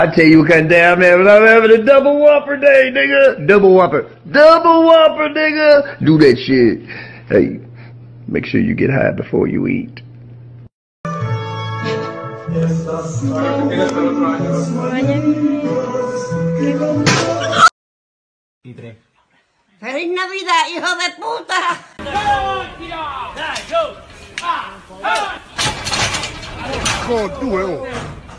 I tell you what kind of day I'm having. I'm having a Double Whopper day, nigga. Double whopper. Double whopper, nigga. Do that shit. Hey, make sure you get high before you eat. ¡Feliz Navidad, hijo de puta! Go, do it.